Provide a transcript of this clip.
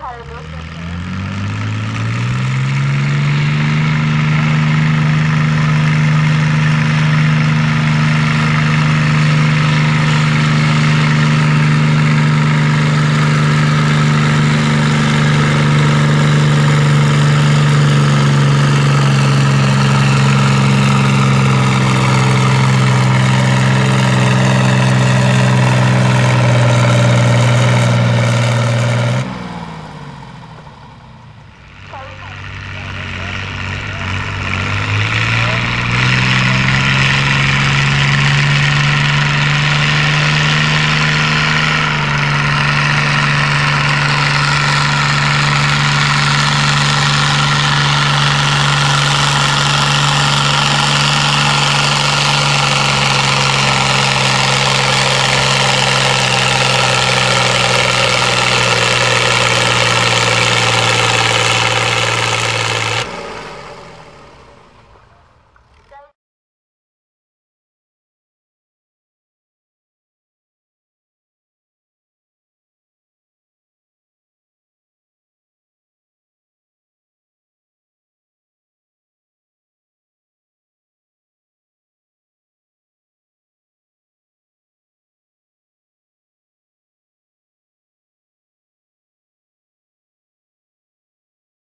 太有流行情。